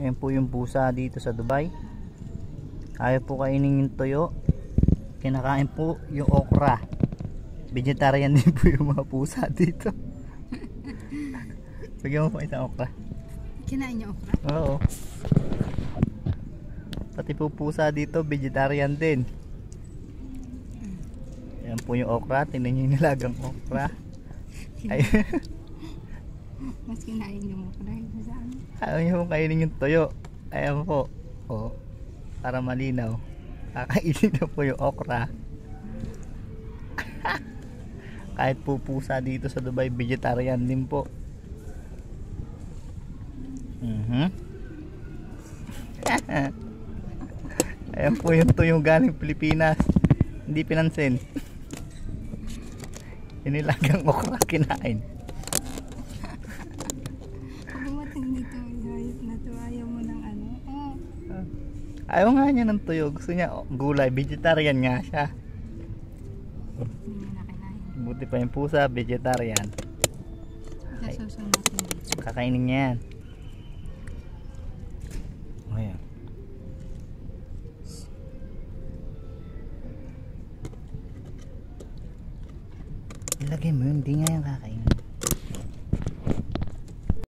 Ayan po yung pusa dito sa Dubai. Ayaw po kainin yung toyo. Kinakain po yung okra. Vegetarian din po yung mga pusa dito. Bigyan mo po isang okra. Kinain niyo okra? Oo. Pati po pusa dito, vegetarian din. Ayan po yung okra. Tingnan nyo yung nilagang okra. Ay, Mas kinain niyo okra. Ito sa amin. ayaw nyo pong kainin yung toyo. Ayan po. O, para malinaw. Kakainin na po yung okra. Kahit po pusa dito sa Dubai, vegetarian din po. Mhm. Ayan po yung tuyong galing Pilipinas. Hindi pinansin. Inilagang okra kinain. Pagbumating dito, hayop na to. Ayaw mo ng ano. Oh, Ayaw nga niya ng tuyo. Gusto niya oh, gulay. Vegetarian nga siya. Buti pa yung pusa, vegetarian. Ay. Kakainin niya yan. O yan. Ilagay mo yun, hindi nga yan kakainin.